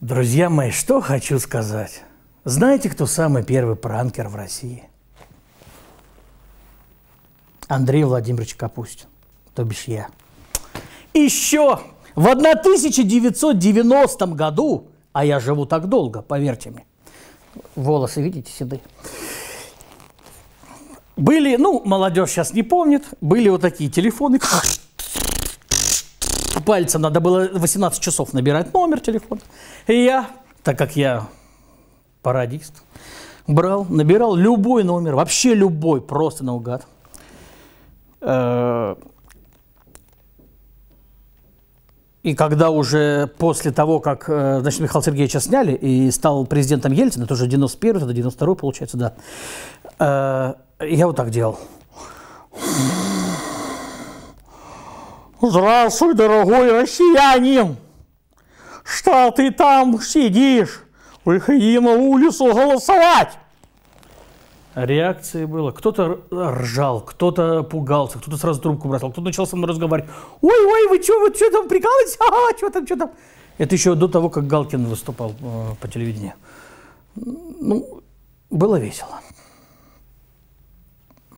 Друзья мои, что хочу сказать. Знаете, кто самый первый пранкер в России? Андрей Владимирович Капустин, то бишь я. Еще в 1990 году, а я живу так долго, поверьте мне, волосы, видите, седые, были, ну, молодежь сейчас не помнит, были вот такие телефоны, пальцем надо было 18 часов набирать номер телефона. И я, так как я пародист, брал, набирал любой номер, вообще любой, просто наугад. Э, и когда уже после того, как э, значит, Михаила Сергеевича сняли и стал президентом Ельцин, это уже 91 это 92 получается, да, э, я вот так делал. Здравствуй, дорогой россиянин! Что ты там сидишь? Выходи на улицу голосовать! Реакции было. Кто-то ржал, кто-то пугался, кто-то сразу трубку бросал, кто-то начал со мной разговаривать. Ой, ой, вы что, вы что там прикалываетесь? А, что там, что там? Это еще до того, как Галкин выступал э, по телевидению. Ну, было весело.